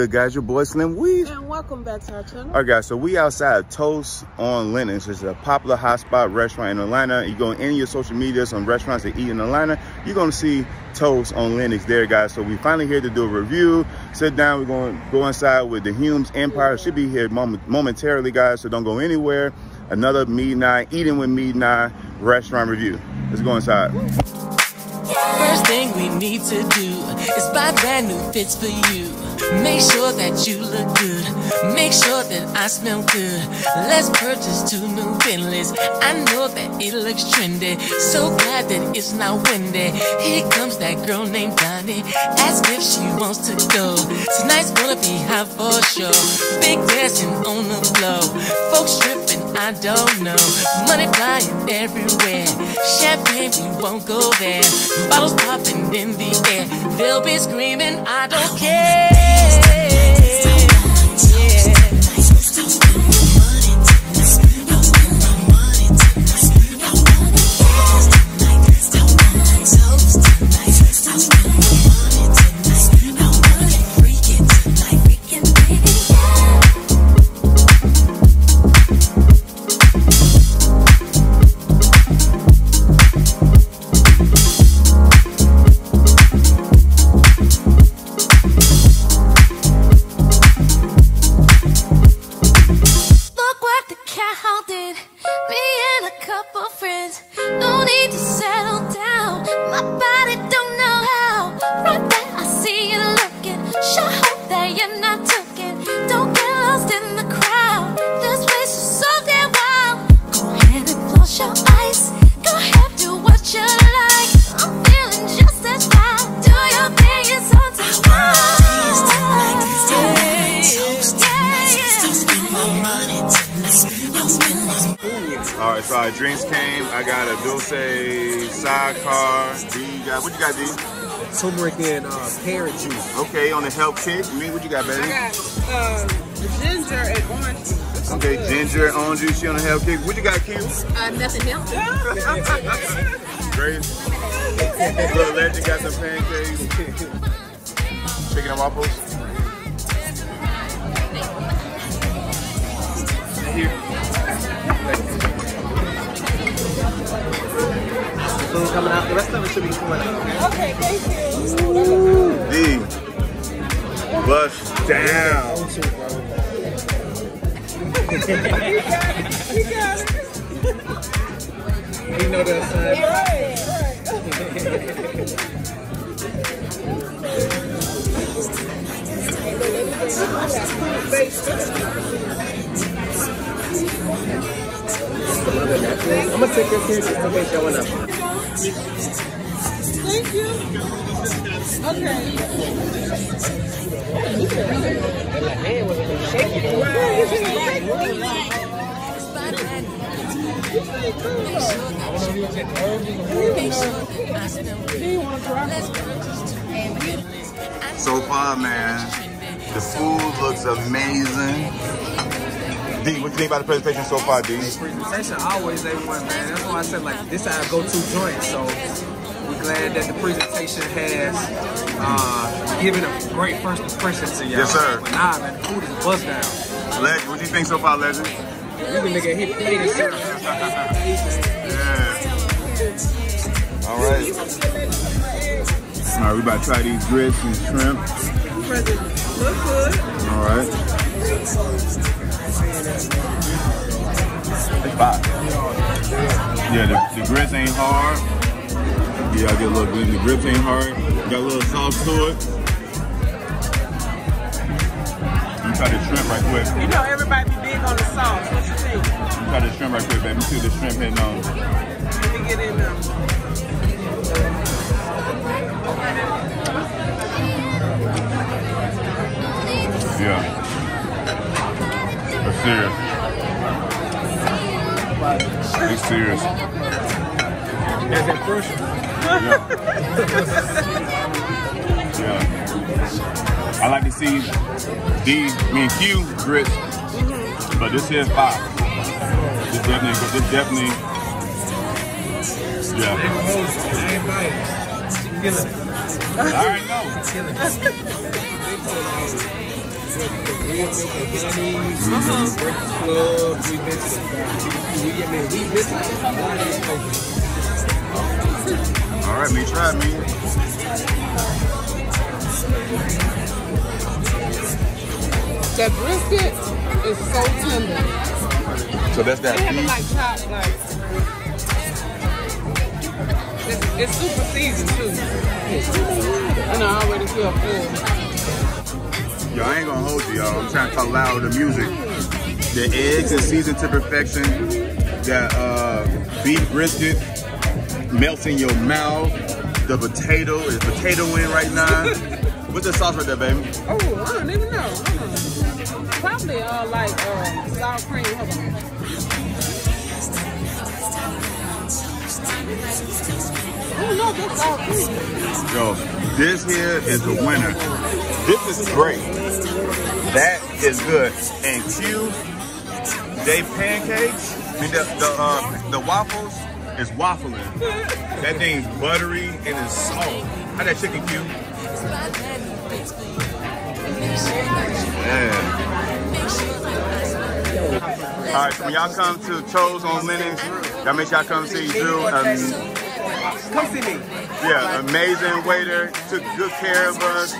good, guys? Your boy Slim Weez. And welcome back to our channel. All right, guys, so we outside Toast on Lenox. It's a popular hotspot restaurant in Atlanta. You go in any of your social medias on restaurants that eat in Atlanta, you're going to see Toast on Lenox there, guys. So we finally here to do a review. Sit down. We're going to go inside with the Humes Empire. Should be here moment momentarily, guys, so don't go anywhere. Another Midnight, Eating with Midnight restaurant review. Let's go inside. First thing we need to do is buy brand new fits for you. Make sure that you look good. Make sure that I smell good. Let's purchase two new Bentleys. I know that it looks trendy. So glad that it's not windy. Here comes that girl named Donnie. Ask if she wants to go. Tonight's gonna be hot for sure. Big dancing on the floor. Folks tripping, I don't know. Money flying everywhere. Champagne, we won't go there. Bottles popping in the air. They'll be screaming, I don't care. Look right, so our drinks came. I got a Dulce sidecar. D, you got, what you got, D? turmeric and uh, carrot juice. Okay, on the help kick. Me, what you got, baby? I got uh, ginger and orange juice. Okay, ginger and orange juice. She on the help kick. What you got, Q? Uh, nothing else. Grace. Little legend got some pancakes. Chicken and waffles. And here. Food coming out. The rest of it should be coming out. Okay, thank you. D. Bust down. You know that sign. I'm gonna take your pictures to make showing up. Thank you. Okay. So far, man, the food looks amazing. D, what you think about the presentation so far, D? Presentation always A1, man. That's why I said like this is our go-to joint. So we're glad that the presentation has uh, given a great first impression to y'all. Yes, sir. But nah, man, the food is buzz down. Legend, what do you think so far, Legend? You can make a hit play this year. Yeah. All right. All right, we about to try these grits and shrimp. Present. Look good. All right. Fine. Yeah, the, the grits ain't hard. Yeah, I get a little bit. The grits ain't hard. Got a little sauce to it. You try the shrimp right quick. You know everybody be big on the sauce. What you think? Me try the shrimp right quick, baby. Let me see the shrimp hitting on. Let me get in there. Serious. It's serious. As at first, Yeah. yeah. I like to see D, me and Q grits, but this here is five. This definitely, this definitely, yeah. I ain't biting. Killing it. I already it. real milk and honey's, breakfast club. We been to the We, I mean, we been a lot of these places. All right, me try me. That brisket is so tender. So that's that They have it like chopped, like. It's, it's super seasoned too. And I already feel full. Yo, I ain't gonna hold you, y'all. I'm trying to talk loud the music. The eggs is seasoned to perfection. That uh, beef brisket melts in your mouth. The potato is potato in right now. What's the sauce right there, baby? Oh, I don't even know. Uh-uh. Probably uh, like uh, sour cream. Hold on. Oh no, that's sour cream. Yo, this here is the winner. This is great. That is good. And Q, they pancakes, I mean the the, uh, the waffles is waffling. That thing's buttery and it's soft. How that chicken Q? Yeah. All right, so when y'all come to Toast on Lenox, y'all make sure y'all come see Drew. Um, Come see me. yeah, amazing waiter, took good care of us.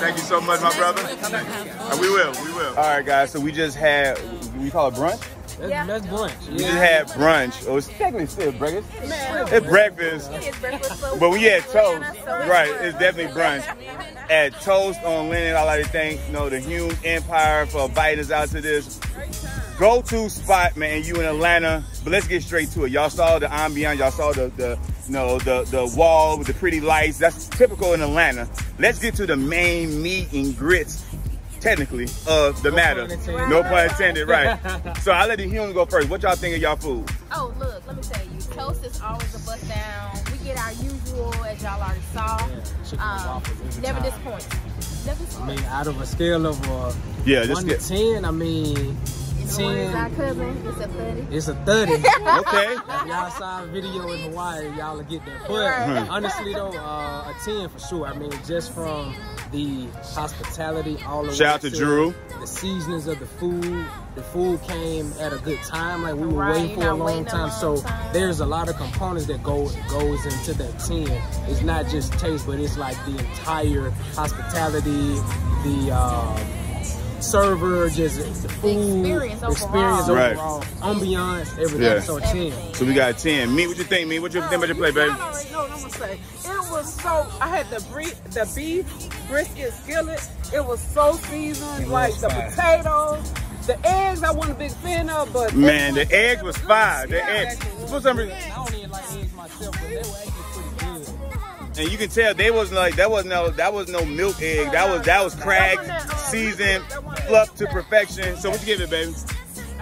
Thank you so much, my brother. Uh, we will, we will. All right, guys, so we just had, we call it brunch? That's, that's brunch. We just had brunch. Oh, it's technically still breakfast. It's breakfast. But we had toast. Right, it's definitely brunch. At Toast on Lenox, I'd like to thank you know, the Hume Empire for inviting us out to this go-to spot, man. You in Atlanta, but let's get straight to it. Y'all saw the ambiance, y'all saw the the you know the the wall with the pretty lights. That's typical in Atlanta. Let's get to the main meat and grits, technically, of the matter. intended. No pun intended, right? so I let the Hume go first. What y'all think of y'all food? Oh, look, let me tell you. Toast is always a bust down. We get our usual, as y'all already saw. Yeah, Um, waffles every never time. disappoints. Never I mean, out of a scale of uh, Yeah, one to ten, I mean, It's one our cousin. It's a 30. It's a thirty. okay. If y'all saw a video in Hawaii, y'all will get that. But Right. honestly though, uh, a 10 for sure. I mean, just from the hospitality all the way Shout out to Drew. the seasonings of the food. The food came at a good time. Like we were Right, waiting for a long waiting a time. long so time. there's a lot of components that go goes into that 10. It's not just taste, but it's like the entire hospitality, the um, server, just the food, experience overall. experience Right. overall, ambiance, everything. Yeah. So 10. So we got 10. Me, what you think, me? What you think about your play, baby? Y'all already know what I'm gonna say. It was so. I had the bre- the beef brisket skillet. It was so seasoned, like the fire. potatoes, the eggs. I wasn't a big fan of, but Man, the eggs was fire. The Yeah, eggs. actually. For some reason, I don't even like eggs myself, but they were actually pretty good. and you can tell they wasn't like that was no that was no milk egg. That was that was cracked, uh, seasoned, fluffed to perfection. So what you give it, baby?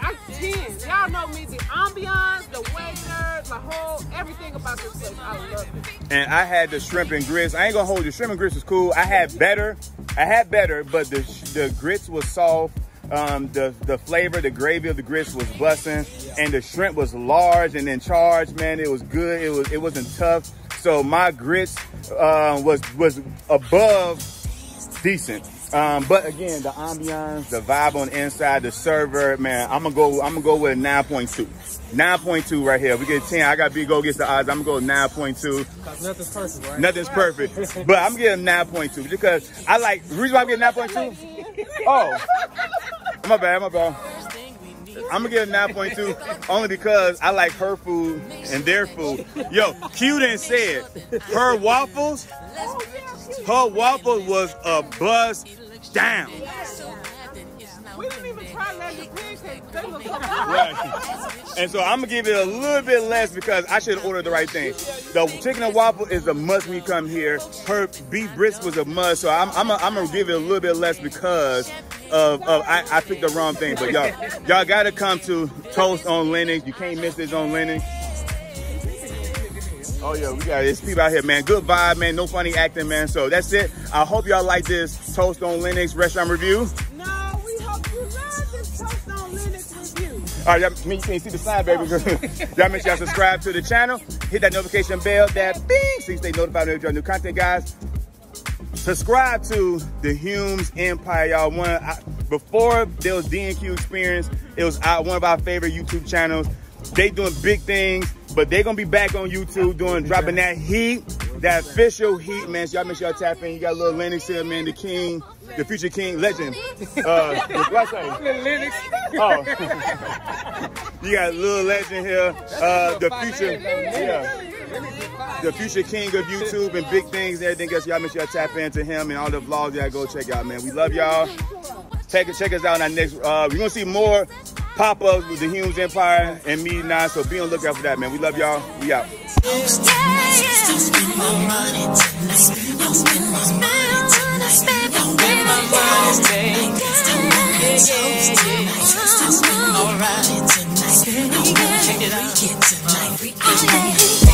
I ten. Y'all know me. The ambiance, the waiter, the whole everything about this place. I love it. And I had the shrimp and grits. I ain't gonna hold you. Shrimp and grits was cool. I had better. I had better, but the the grits was soft. Um, the the flavor, the gravy of the grits was busting, and the shrimp was large and in charge. Man, it was good. It was it wasn't tough. So my grits uh, was was above decent. Um, but again, the ambiance, the vibe on the inside, the server, man, I'm gonna go. I'm gonna go with a 9.2. 9.2 right here. We get 10, I got big go against the odds. I'm gonna go 9.2. Nothing's perfect, right? Nothing's perfect, but I'm getting 9.2 because I like. The reason why I'm getting 9.2. Oh, my bad, my bad. I'm gonna give it 9.2 only because I like her food and their food. Yo, Q didn't say it. Her waffles, her waffle was a buzz down. We didn't even try Landry pancakes. They look. Right. And so I'm gonna give it a little bit less because I should have ordered the right thing. The chicken and waffle is a must when you come here. Her beef brisket was a must, so I'm I'm, I'm gonna give it a little bit less because of, of I, I picked the wrong thing. But y'all y'all gotta come to Toast on Lenox. You can't miss this on Lenox. Oh yeah, we got this people out here, man. Good vibe, man. No funny acting, man. So that's it. I hope y'all like this Toast on Lenox restaurant review. No, we hope you love this Toast on Lenox review. All right, y'all, you can't see the sign, baby. Oh. y'all make sure y'all subscribe to the channel. Hit that notification bell, that bing, so you stay notified when we drop new content, guys. subscribe to the Humes Empire, y'all. One I, before there was DNQ Experience, it was our, one of our favorite YouTube channels. They doing big things, but they gonna be back on YouTube doing dropping that heat, that official heat, man. So y'all make sure y'all tap in. You got a little Lennox here, man, the king, the future king, legend. Uh, what's that? Linux. Oh, you got a little legend here, uh, the future, yeah the future king of YouTube and big things and everything else. Y'all make sure y'all tap into him and all the vlogs y'all go check out, man. We love y'all. Check, check us out on our next, uh, we're gonna see more pop-ups with the Humes Empire and me now, so be on the lookout for that, man. We love y'all. We out. spend